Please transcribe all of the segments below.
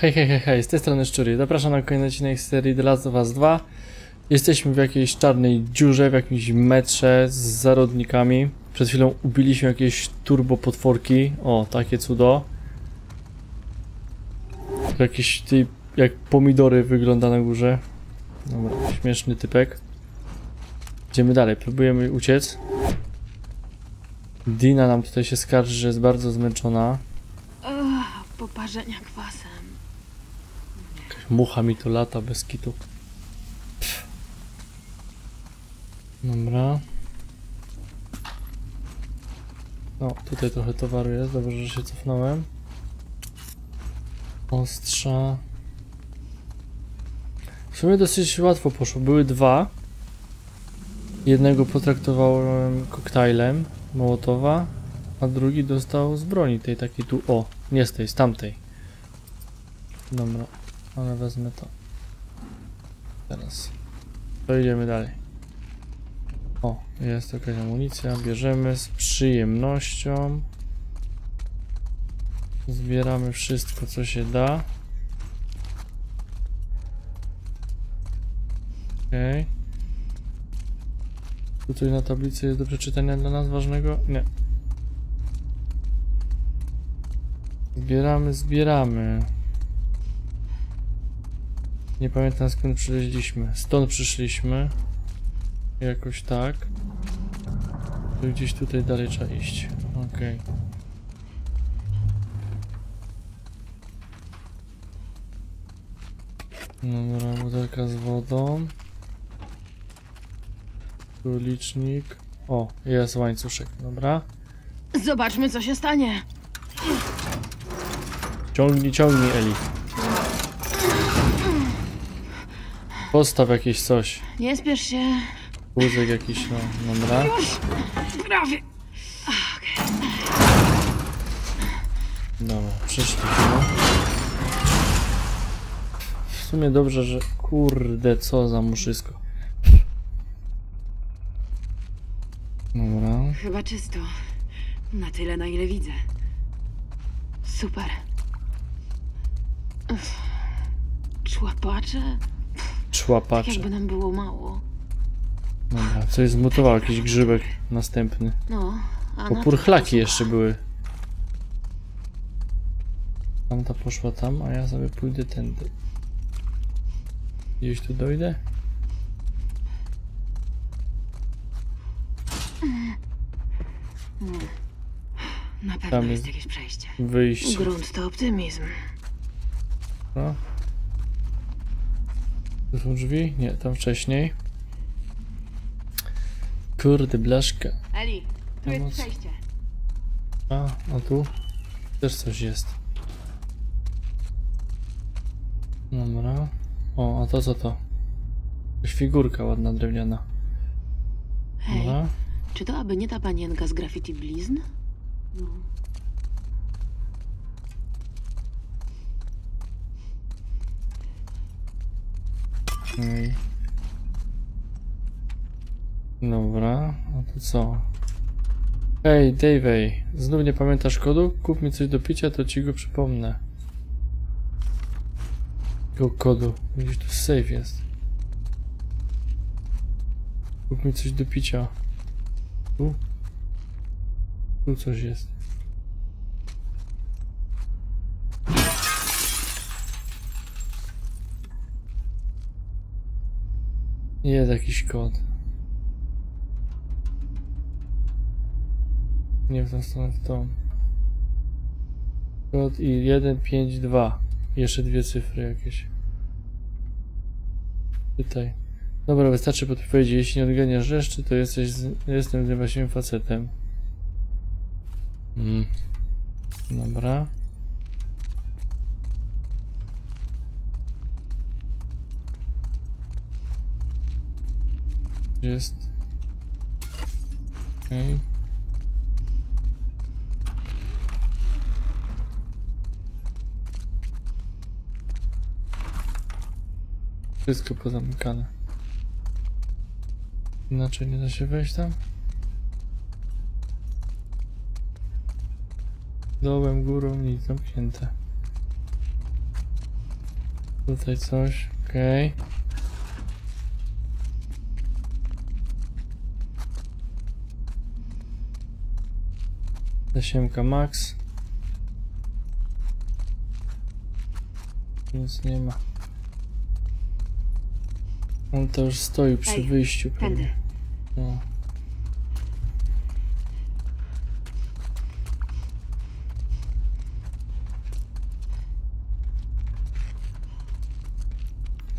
Hej, hej, hej, hej, z tej strony Szczury. Zapraszam na kolejny odcinek serii The Last of Us 2. Jesteśmy w jakiejś czarnej dziurze, w jakimś metrze z zarodnikami. Przed chwilą ubiliśmy jakieś turbo potworki. O, takie cudo. Jakiś typ, jak pomidory wygląda na górze. Dobra, śmieszny typek. Idziemy dalej, próbujemy uciec. Dina nam tutaj się skarży, że jest bardzo zmęczona. Ugh, poparzenia kwasem. Mucha mi tu lata bez kitu. Dobra. No, tutaj trochę towaru jest, dobrze, że się cofnąłem. Ostrza. W sumie dosyć łatwo poszło. Były dwa. Jednego potraktowałem koktajlem Mołotowa, a drugi dostał z broni tej takiej tu. O, nie z tej, z tamtej. Dobra, ale wezmę to. Teraz. To idziemy dalej. O, jest jakaś amunicja, bierzemy z przyjemnością. Zbieramy wszystko, co się da. Okej. Tutaj na tablicy jest do przeczytania dla nas ważnego? Nie. Zbieramy, zbieramy. Nie pamiętam skąd przyleźliśmy. Stąd przyszliśmy. Jakoś tak. To gdzieś tutaj dalej trzeba iść. Okej. Dobra, butelka z wodą. Tu licznik. O, jest łańcuszek, dobra. Zobaczmy, co się stanie. Ciągnij, ciągnij, Eli. Postaw jakieś coś. Nie spiesz się. Wózek jakiś, no, dobra. Już! Prawie. Dobra, przyszliśmy. W sumie dobrze, że... Kurde, co za muszysko. Dobra. Chyba czysto. Na tyle, na ile widzę. Super. Uff. Człapacze? Tak jakby nam było mało. Dobra, coś zmutował, jakiś grzybek następny. No, a na Popurchlaki jeszcze były. Tamta poszła tam, a ja sobie pójdę tędy. Gdzieś tu dojdę? Na pewno Tam jest jest- jakieś przejście. Wyjście. Grunt to optymizm. No. Tu są drzwi? Nie, tam wcześniej. Kurde, blaszka. Eli, tu jest przejście. A, a tu też coś jest. Dobra. O, a to co to? Jakaś figurka ładna, drewniana. Hej, Dobra. czy to aby nie ta panienka z graffiti blizn? No. Ej. Dobra, a to co? Hej, Davey, znów nie pamiętasz kodu? Kup mi coś do picia, to ci go przypomnę. Jakiego kodu? Gdzieś tu safe jest. Kup mi coś do picia. Tu? Tu coś jest. Jest jakiś kod. Nie w tą stronę, w tą. Kod i 152. Jeszcze dwie cyfry jakieś. Tutaj. Dobra, wystarczy podpowiedzi. Jeśli nie odganiasz reszty, to jesteś z... jestem niewłaściwym facetem. Mm. Dobra. Jest. Okej. Wszystko pozamykane. Inaczej nie da się wejść tam? Dołem, górą, nic zamknięte. Tutaj coś, okej. Zasiemka max. Nic nie ma. On to już stoi przy Ej, wyjściu pewnie. No.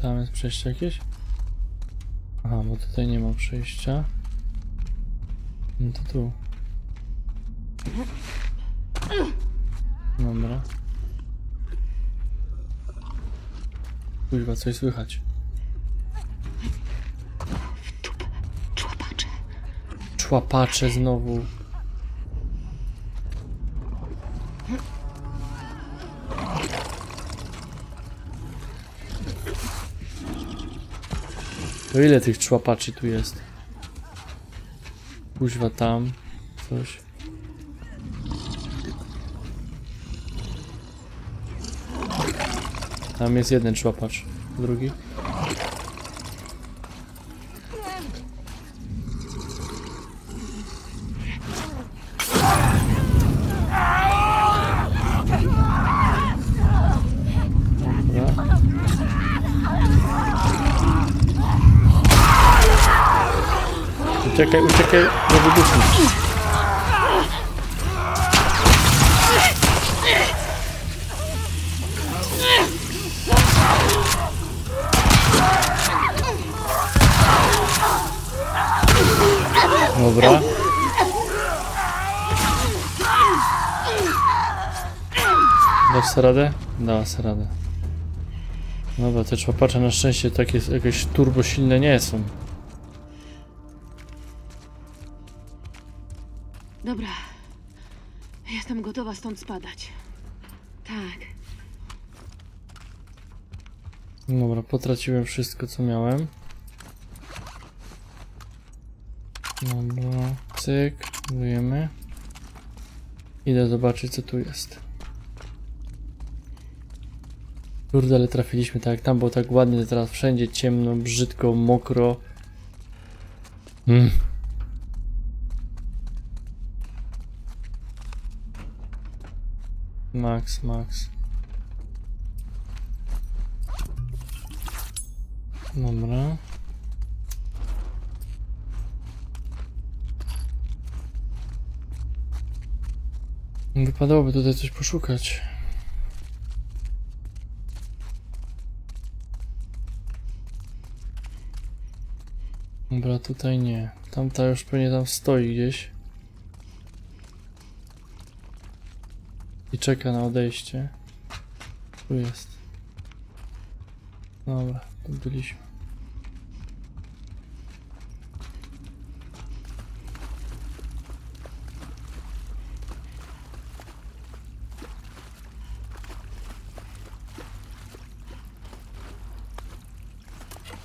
Tam jest przejście jakieś? Aha, bo tutaj nie ma przejścia. No to tu. Dobra. Kuźwa, coś słychać. Człapacze. Człapacze znowu. To ile tych człapaczy tu jest? Kuźwa tam. Coś. Tam jest jeden człapacz. Drugi. Uciekaj, uciekaj, nie wybuchnij. Dasz sobie radę? Dała sobie radę. Dobra, te człapacze na szczęście takie jakieś turbo silne nie są. Dobra. Jestem gotowa stąd spadać. Tak. Dobra, potraciłem wszystko co miałem. Dobra, cyk, budujemy. Idę zobaczyć co tu jest. Kurde, ale trafiliśmy tak tam było tak ładnie, teraz wszędzie ciemno, brzydko, mokro. Mm. Max, max. Dobra. Wypadałoby tutaj coś poszukać. Dobra, tutaj nie. Tamta już pewnie tam stoi gdzieś. I czeka na odejście. Tu jest. Dobra, tu byliśmy.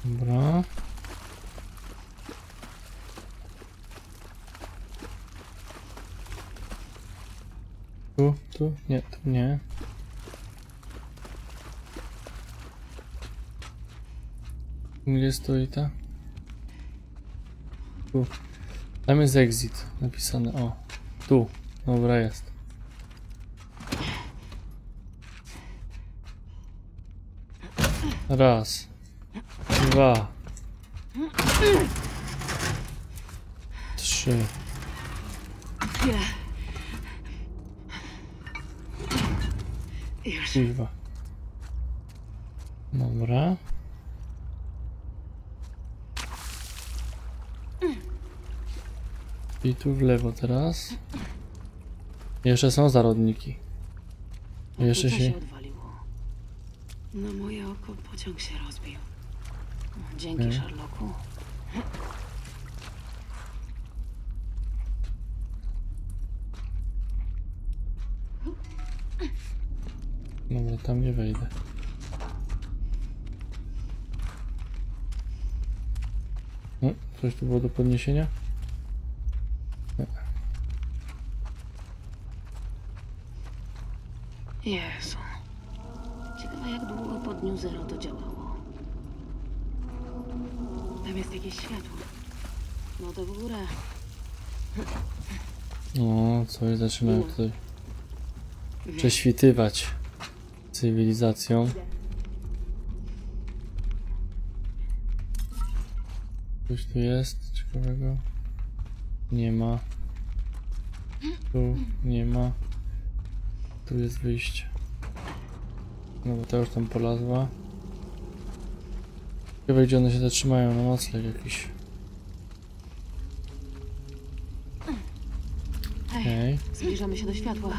Dobra. Tu, tu, nie, tu nie. Gdzie stoi ta? Tu. Tam jest exit napisane. O, tu. Dobra, jest. Raz. Dwa. Trzy. Kurwa. Dobra. I tu w lewo teraz. Jeszcze są zarodniki. Jeszcze się... Na moje oko pociąg się rozbił. Dzięki, Nie. Sherlocku. Dobra, tam nie wejdę. No, coś tu było do podniesienia? Jezu. Ciekawe, jak długo po dniu zero to działało. Tam jest jakieś światło. No to w górę. No, coś zaczyna tutaj prześwitywać cywilizacją. Coś tu jest ciekawego? Nie ma. Tu nie ma. Tu jest wyjście. No bo ta już tam polazła. Ciekawe gdzie one się zatrzymają na nocleg jakiś. Hej, zbliżamy się do światła.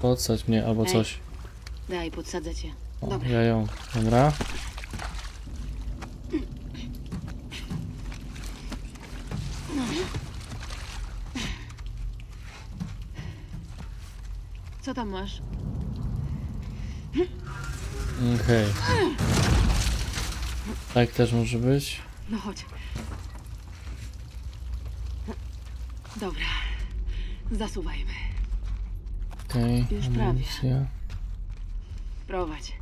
Podsadź mnie albo coś. Daj, podsadzę cię. Dobra. ja ją. Dobra. Co tam masz? Okej. Tak też może być. No chodź. Dobra. Zasuwajmy. Okej. Już prawie. amunicja. Prowadź.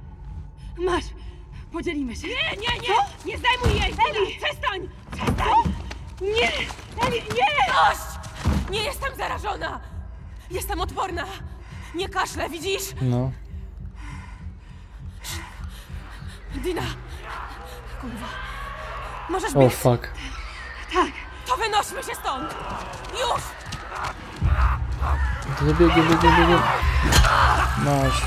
Masz! Podzielimy się. Nie, nie, nie! Nie zdejmuj jej! Eli! Przestań! Przestań! Nie! Eli, nie! Dość! Nie jestem zarażona! Jestem odporna! Nie kaszlę, widzisz? No. Dina! Kurwa. Możesz O biec! fuck. Tak! To wynośmy się stąd! Już! Biegiem, biegiem, biegiem. Masz.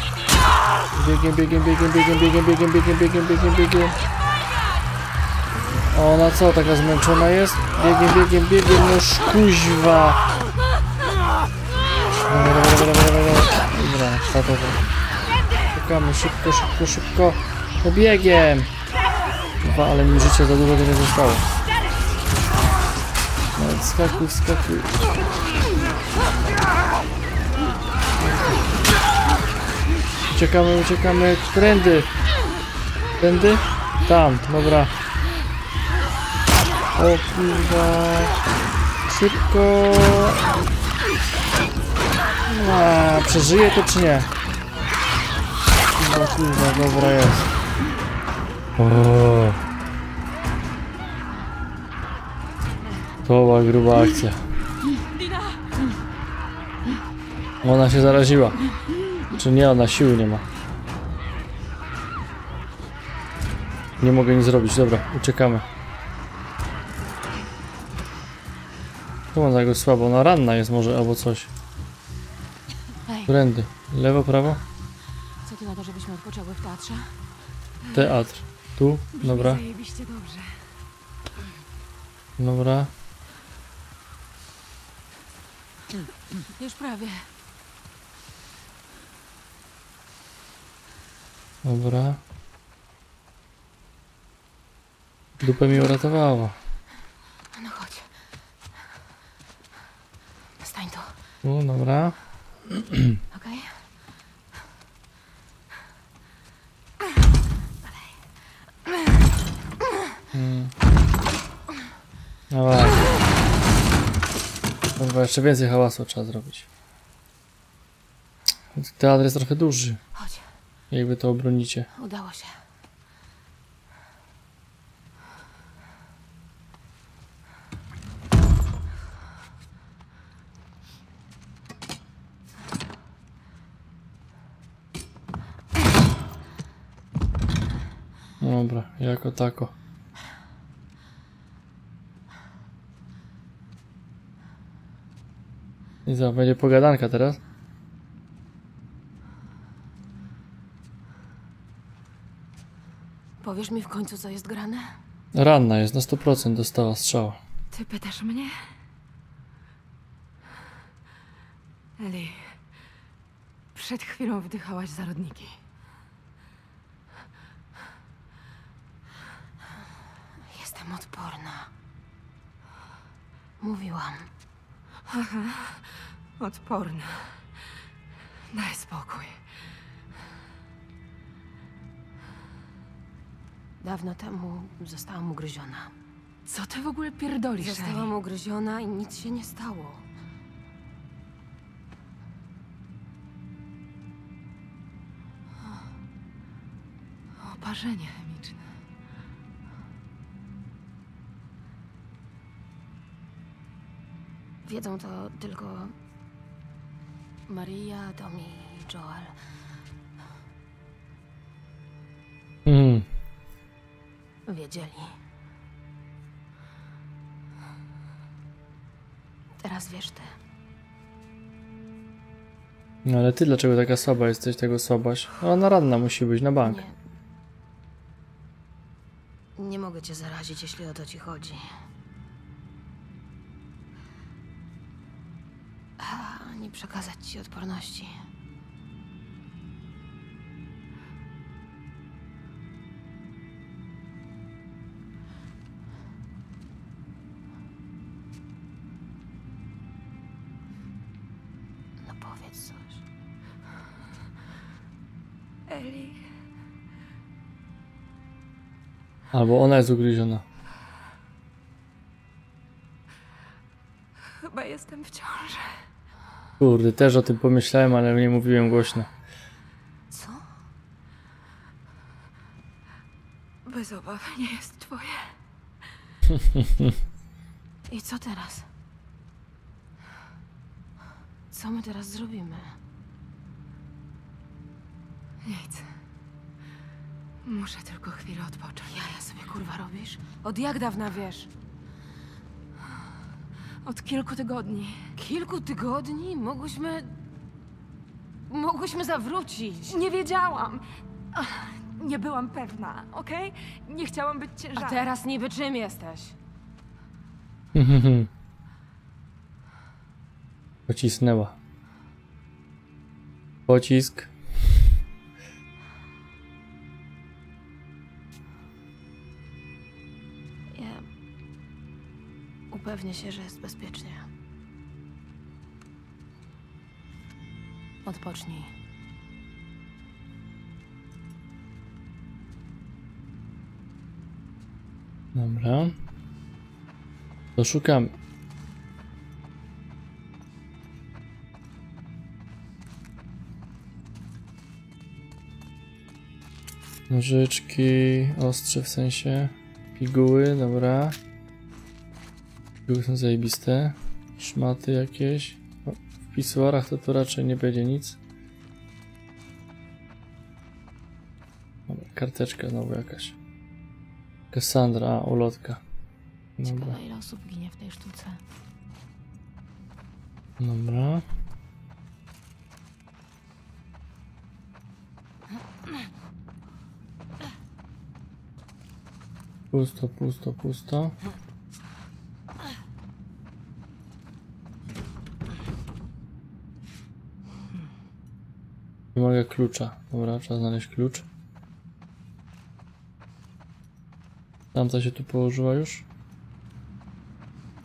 Biegiem, biegiem, biegiem, biegiem, biegiem, biegiem, biegiem, biegiem, biegiem, biegiem. Ona co, taka zmęczona jest? Biegiem, biegiem, biegiem, noż kuźwa. Dawaj, dawaj, dawaj, dawaj, dawaj, dawaj. Dobra, statowo. Szukamy, szybko, szybko, szybko. No biegiem. Dwa, ale mi życia za dużo nie zostało. No, skakuj, skakuj. Uciekamy, uciekamy. Którędy? Tędy? Tam, dobra. O kurwa. Szybko. A, przeżyje to czy nie? Kurwa, kurwa, dobra jest. O. To była gruba akcja. Ona się zaraziła. Czy nie, ona siły nie ma. Nie mogę nic zrobić. Dobra, uciekamy. Tu ona go słabo. Ona ranna jest może albo coś. Którędy? Lewo, prawo? Co ty na to, żebyśmy odpoczęły w teatrze? Teatr. Tu? Dobra, dobra. Już prawie. Dobra. Dupę mi uratowała. No chodź. Stań tu, Tu, dobra. okej? Dobra. Kurwa, jeszcze więcej hałasu trzeba zrobić. Teatr jest trochę duży. Chodź, Jakby to obronicie. udało się. Dobra, jako tako. I co, będzie pogadanka teraz? Powiesz mi w końcu, co jest grane? Ranna jest, na 100% dostała strzała. Ty pytasz mnie? Eli, przed chwilą wdychałaś zarodniki. Jestem odporna. Mówiłam. Odporna. Daj spokój. Dawno temu zostałam ugryziona. Co ty w ogóle pierdolisz, Zostałam Eli? ugryziona i nic się nie stało. Oparzenie Wiedzą to tylko Maria, Tommy i Joel. Hmm. Wiedzieli. Teraz wiesz ty. No ale ty dlaczego taka słaba jesteś, tego słabaś? Ona ranna musi być na bank. Nie. Nie mogę cię zarazić, jeśli o to ci chodzi. Ani przekazać ci odporności. No powiedz coś. Eli. Albo ona jest ugryziona. Chyba jestem w ciąży. Kurde, też o tym pomyślałem, ale nie mówiłem głośno. Co? Bez obaw, nie jest twoje. I co teraz? Co my teraz zrobimy? Nic. Muszę tylko chwilę odpocząć. Jaja sobie kurwa robisz? Od jak dawna wiesz? Od kilku tygodni. Kilku tygodni? Mogłyśmy... Mogłyśmy zawrócić. Nie wiedziałam. Ach, Nie byłam pewna, okej? Nie chciałam być A ciężarem. teraz niby czym jesteś? Pocisnęła. Pocisk. Upewnię się, że jest bezpiecznie. Odpocznij. Dobra. To. Nożyczki, ostrze w sensie. Piguły, dobra. Piguły są zajebiste. Szmaty jakieś. O, w pisuarach to to raczej nie będzie nic. Dobra, karteczka znowu jakaś. Cassandra, a, ulotka. Dobra. Ile osób ginie w tej sztuce. Dobra. Pusto, pusto, pusto. Wymaga klucza. Dobra, trzeba znaleźć klucz. Tamta się tu położyła już.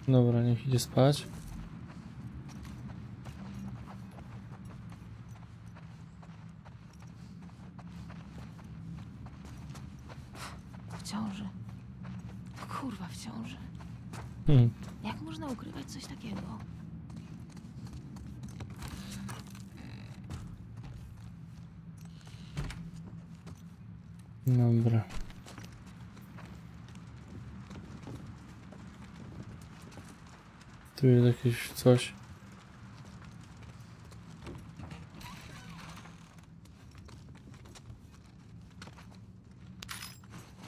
Dobra, niech idzie spać. W ciąży. Kurwa, w ciąży. Hmm. Jak można ukrywać coś takiego? Dobra. Tu jest jakieś coś.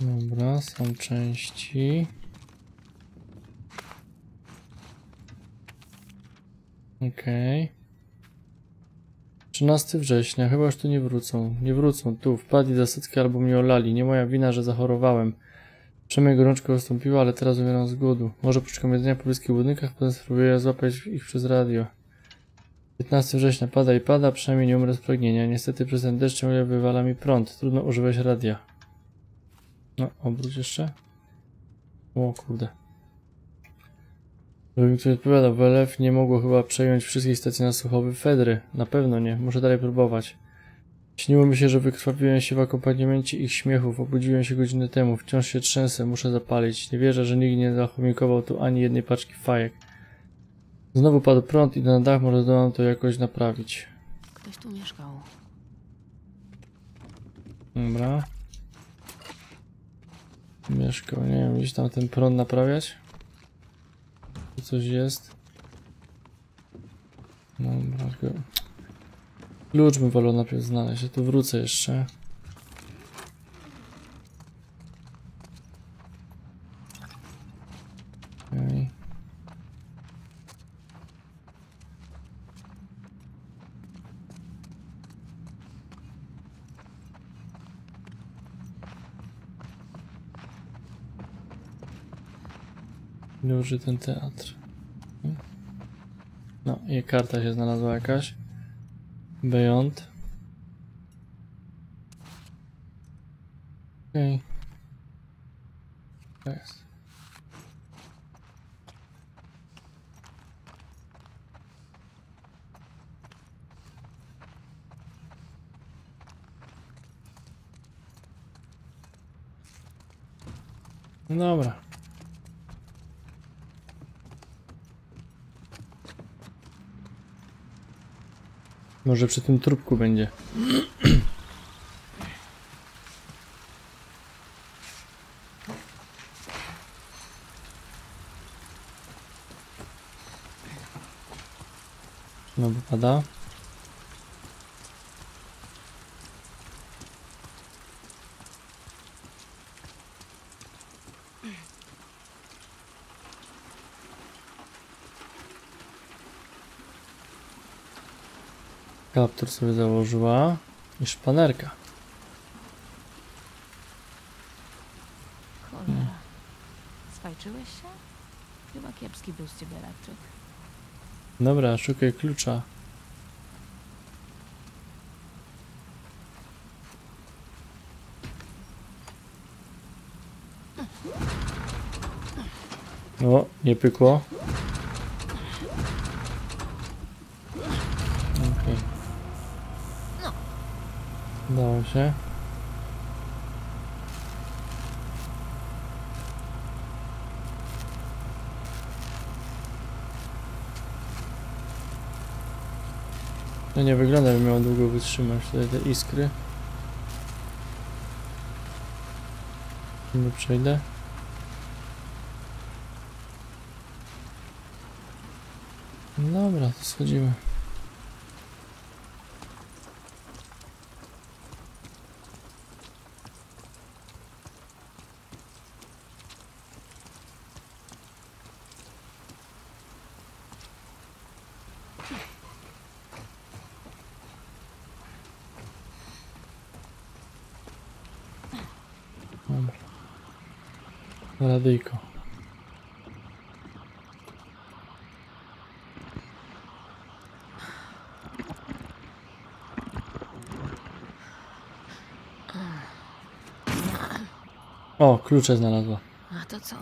Dobra, są części. Okej. 13 września, chyba już tu nie wrócą. Nie wrócą, tu, wpadli zasadzki albo mnie olali. Nie moja wina, że zachorowałem. Przynajmniej gorączka ustąpiła, ale teraz umieram z głodu. Może poszukam jedzenia w pobliskich budynkach, potem spróbuję złapać ich przez radio. 15 września pada i pada, przynajmniej nie umrę z pragnienia. Niestety przez ten deszcz ciągle wywala mi prąd. Trudno używać radia. No, obróć jeszcze. O kurde. Żeby mi ktoś odpowiadał, WLF nie mogło chyba przejąć wszystkich stacji nasłuchowych Fedry. Na pewno nie, muszę dalej próbować. Śniło mi się, że wykrwawiłem się w akompaniamencie ich śmiechów. Obudziłem się godzinę temu. Wciąż się trzęsę, muszę zapalić. Nie wierzę, że nikt nie zachomikował tu ani jednej paczki fajek. Znowu padł prąd i na dach może zdołam to jakoś naprawić. Ktoś tu mieszkał. Dobra. Mieszkał, nie wiem, gdzieś tam ten prąd naprawiać? Tu coś jest? Dobra, tylko... Klucz bym wolał najpierw znaleźć, ja tu wrócę jeszcze. Okej. Duży ten teatr. No i karta się znalazła jakaś. Beyond. Okej. To jest. No Dobra. Może przy tym trupku będzie. Znowu pada. Kaptur sobie założyła. I szpanerka. Cholera. Swajczyłeś się? Chyba kiepski był z ciebie elektryk. Dobra, szukaj klucza. O, nie pykło. Udało się. No nie wygląda, jakby miał długo wytrzymać tutaj te iskry. Nie przejdę. Dobra, to schodzimy. Dobra. Radyjko. O, klucze znalazła. A to co?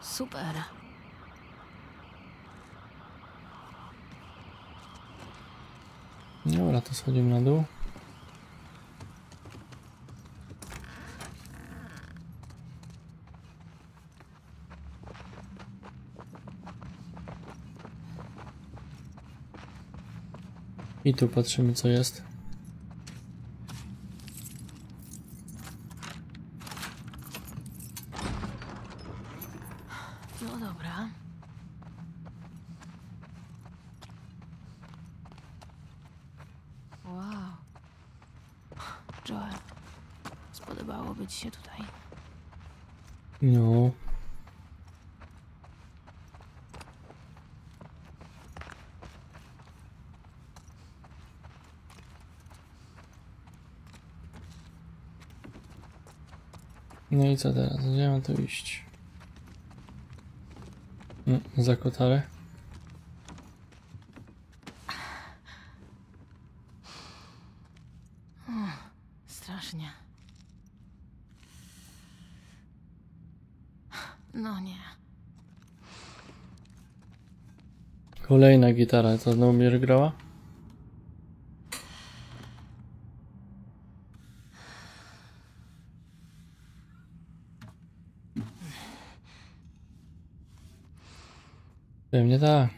Super. Dobra, to schodzimy na dół. I tu patrzymy co jest. No dobra. Wow. Joel, spodobałoby ci się tutaj. No. No i co teraz? Gdzie mam tu iść? No, za kotarę. Strasznie. No nie. Kolejna gitara, to znowu mnie grała? Pewnie tak.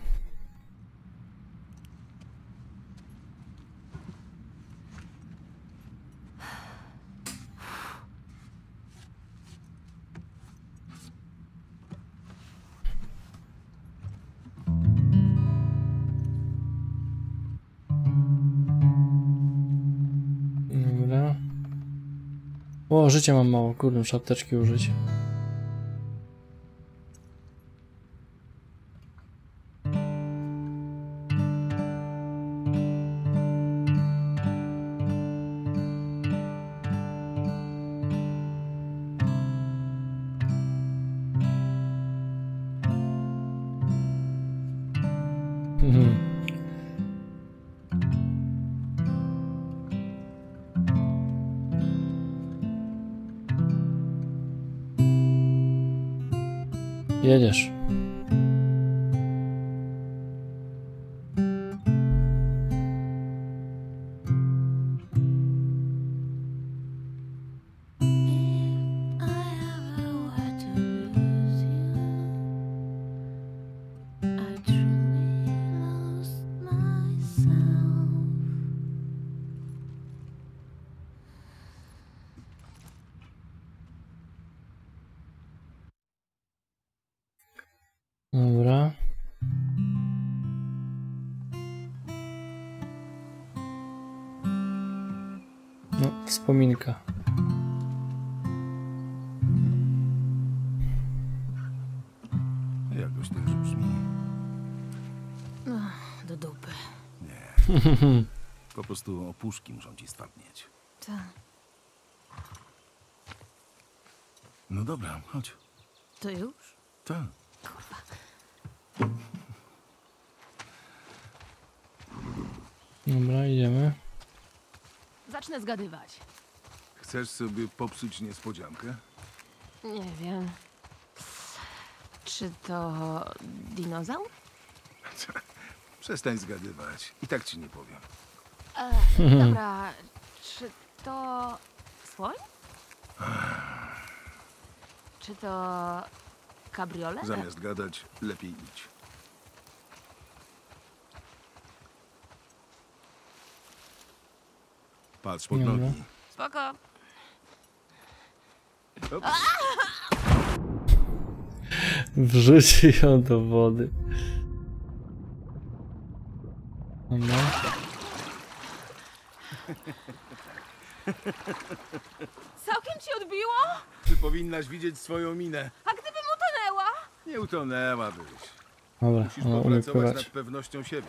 Dobra. O, życia mam mało, kurde, muszę apteczki użyć. Wspominka. Jakoś już brzmi. Do dupy. Po prostu opuszki muszą ci stwardnieć. Tak. No dobra, chodź. To już? Tak. Dobra, idziemy. Zacznę zgadywać. Chcesz sobie popsuć niespodziankę? Nie wiem. Czy to dinozaur? Przestań zgadywać. I tak ci nie powiem. E, dobra, czy to słoń? Czy to kabriolet? Zamiast gadać, lepiej idź. Patrz pod Dobra. nogi. Spoko. Ops. Wrzuci ją do wody. Dobra. Całkiem ci odbiło? Ty powinnaś widzieć swoją minę. A gdybym utonęła? Nie utonęłabyś. Dobra, Musisz ona umie popracować pływać. nad pewnością siebie.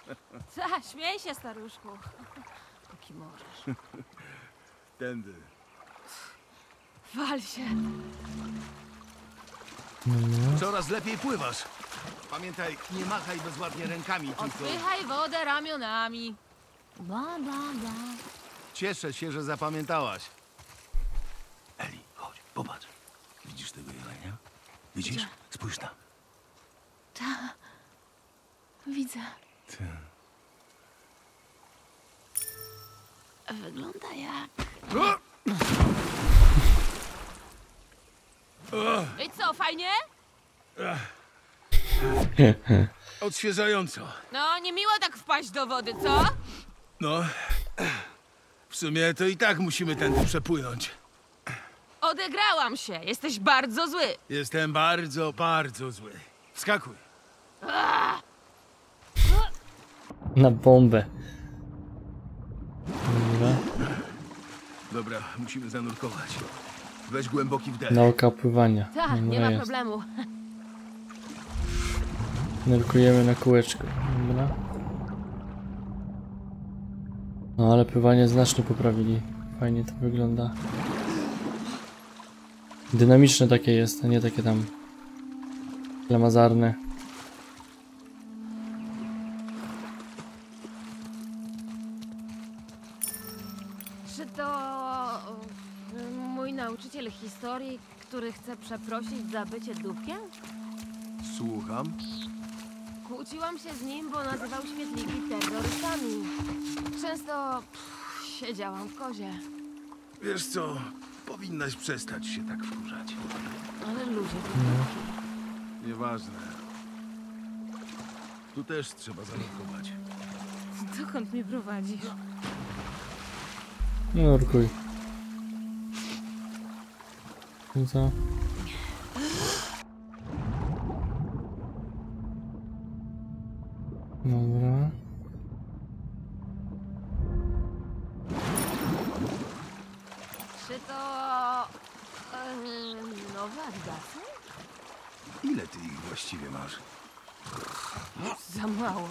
Ta, śmiej się, staruszku. Póki możesz. Tędy. Wal się. Coraz lepiej pływasz. Pamiętaj, nie machaj bezładnie rękami, tylko Odpychaj wodę ramionami. Bla, bla, bla. cieszę się, że zapamiętałaś. Eli, chodź, popatrz. Widzisz tego jelenia? Widzisz? Gdzie? Spójrz tam. Ta. Widzę. Ty. Wygląda jak... I co, fajnie? Odświeżająco. No, nie miło tak wpaść do wody, co? No, w sumie to i tak musimy tędy przepłynąć. Odegrałam się. Jesteś bardzo zły. Jestem bardzo, bardzo zły. Wskakuj. Na bombę. Dobra. Musimy zanurkować. Weź głęboki wdech. Nauka pływania. Tak, nie ma jest. problemu. Nurkujemy na kółeczko. Dobra. No ale pływanie znacznie poprawili. Fajnie to wygląda. Dynamiczne takie jest, a nie takie tam lamazarne. Nauczyciel historii, który chce przeprosić za bycie dupkiem? Słucham. Kłóciłam się z nim, bo nazywał świetliki terrorystami. Często pff, siedziałam w kozie, Wiesz co, powinnaś przestać się tak wkurzać. ale ludzie to dupki. Nieważne. Tu też trzeba zanurkować. Dokąd mnie prowadzisz? No nurkuj. Co? Dobra. Czy to yy, nowe adidasy? Ile ty ich właściwie masz? Za mało.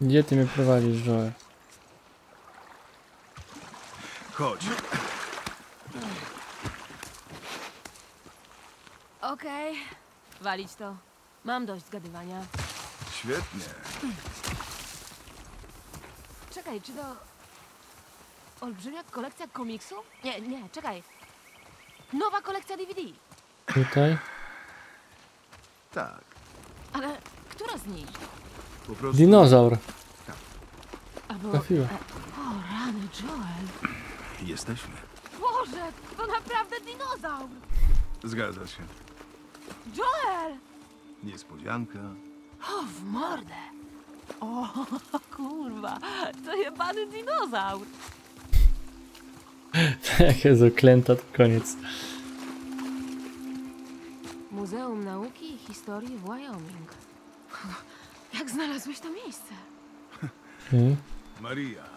Gdzie ty mnie prowadzisz, Joel? Chodź. Okej, walić to. Mam dość zgadywania. Świetnie. Czekaj, czy to olbrzymia kolekcja komiksów? Nie, nie, czekaj. Nowa kolekcja DVD. Tutaj? Tak. Ale która z nich? Po prostu. Dinozaur. Albo... Trafiła. O, rany, Joel. Jesteśmy. Boże, to naprawdę dinozaur! Zgadza się. Joel! Niespodzianka. O, w mordę! O, kurwa, to jebany dinozaur! Jak jest oklęta, to koniec. Muzeum Nauki i Historii w Wyoming. Jak znalazłeś to miejsce? Hmm? Maria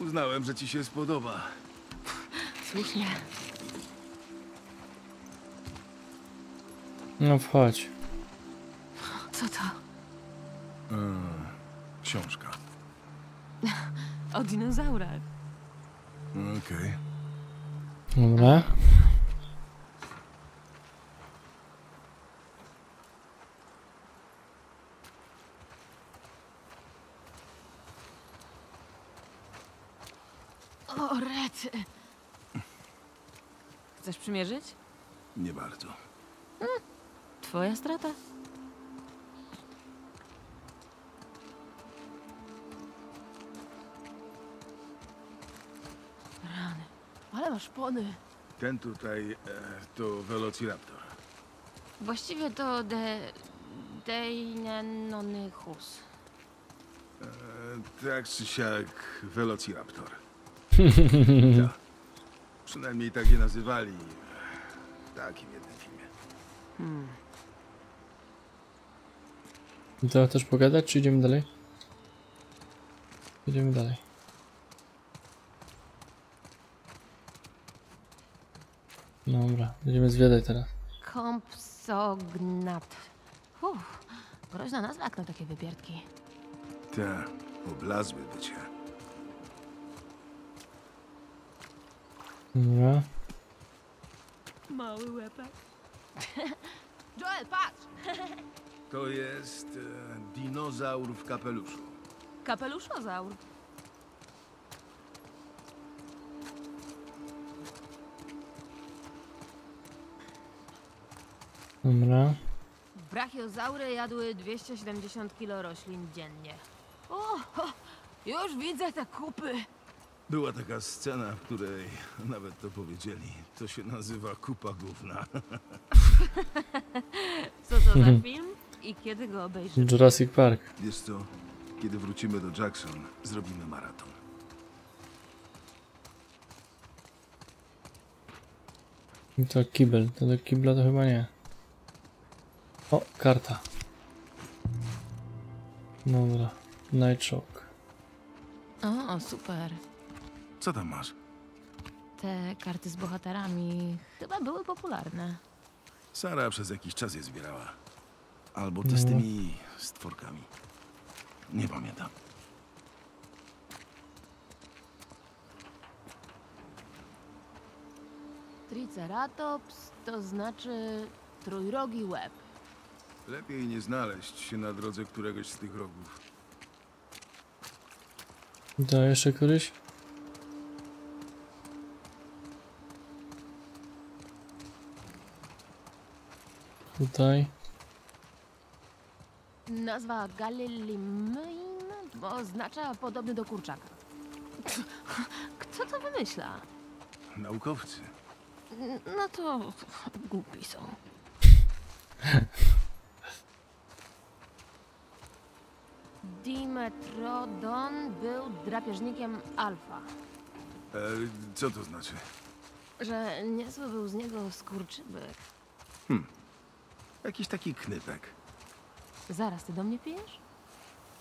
Uznałem, że ci się spodoba. Słusznie. No wchodź. Co to? Mm, książka. O dinozaurach. Okej. Dobra. O, rety. Chcesz przymierzyć? Nie bardzo. Twoja strata. Rany. Ale masz pony. Ten tutaj e, to Velociraptor. Właściwie to de... Deinenonychus. E, tak czy siak Velociraptor. Tak. Przynajmniej tak je nazywali w takim jednym filmie. I to chcesz pogadać, czy idziemy dalej? Idziemy dalej. Dobra, będziemy zwiadać teraz. Kompsognat. Uff, groźna nazwa jak na takie wypierdki. Te oblazły bycie. Dobra. Mały łepek. Joel, patrz! To jest e, dinozaur w kapeluszu. Kapeluszozaur. Dobra. Brachiozaury jadły 270 kg roślin dziennie. O, o, już widzę te kupy. Była taka scena, w której nawet to powiedzieli. To się nazywa kupa gówna. Co to za film i kiedy go obejrzysz? Jurassic Park. Wiesz co? Kiedy wrócimy do Jackson, zrobimy maraton. I to kibel. To do kibla to chyba nie. O, karta. Dobra. Night Shock. O, super. Co tam masz? Te karty z bohaterami chyba były popularne. Sara przez jakiś czas je zbierała. Albo te no. z tymi stworkami. Nie pamiętam. Triceratops to znaczy trójrogi łeb. Lepiej nie znaleźć się na drodze któregoś z tych rogów. Da jeszcze któryś? Tutaj. Nazwa Galilimyn oznacza podobny do kurczaka. Kto to wymyśla? Naukowcy. No to głupi są. Dimetrodon był drapieżnikiem alfa. E, co to znaczy? Że niezły był z niego skurczybyk. Jakiś taki knypek. Zaraz, ty do mnie pijesz?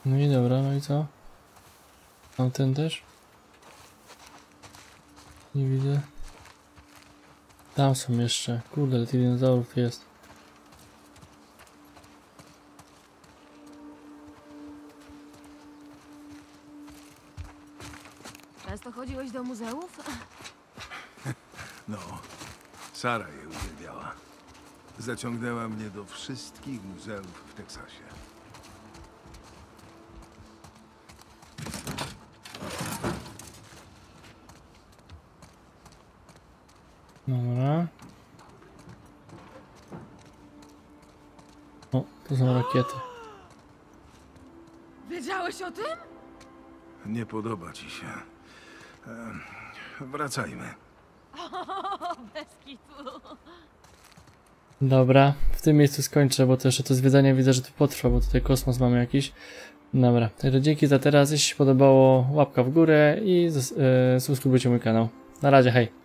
No i dobra, no i co? Tamten też? Nie widzę. Tam są jeszcze. Kurde, tych dinozaurów jest. Często chodziłeś do muzeów? No, Sara je uwielbiała. Zaciągnęła mnie do wszystkich muzeów w Teksasie. Dobra. O, to są rakiety. Wiedziałeś o tym? Nie podoba ci się. E, wracajmy. O, bez kitu. Dobra, w tym miejscu skończę, bo to jeszcze to zwiedzanie widzę, że tu potrwa, bo tutaj kosmos mamy jakiś. Dobra, także dzięki za teraz. Jeśli się podobało, łapka w górę i e, subskrybujcie mój kanał. Na razie, hej.